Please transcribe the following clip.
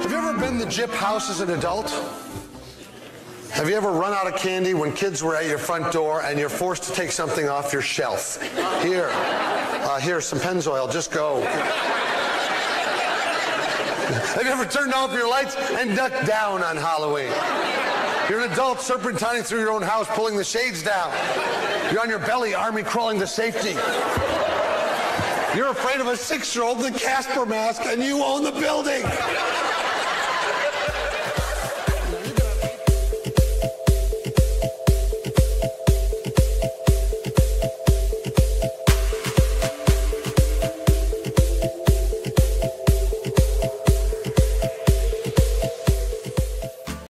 Have you ever been the Jip House as an adult? Have you ever run out of candy when kids were at your front door and you're forced to take something off your shelf? Here, uh, here, some Pennzoil, just go. Have you ever turned off your lights and ducked down on Halloween? You're an adult serpentining through your own house, pulling the shades down. You're on your belly, army crawling to safety. You're afraid of a six year old in the Casper mask, and you own the building.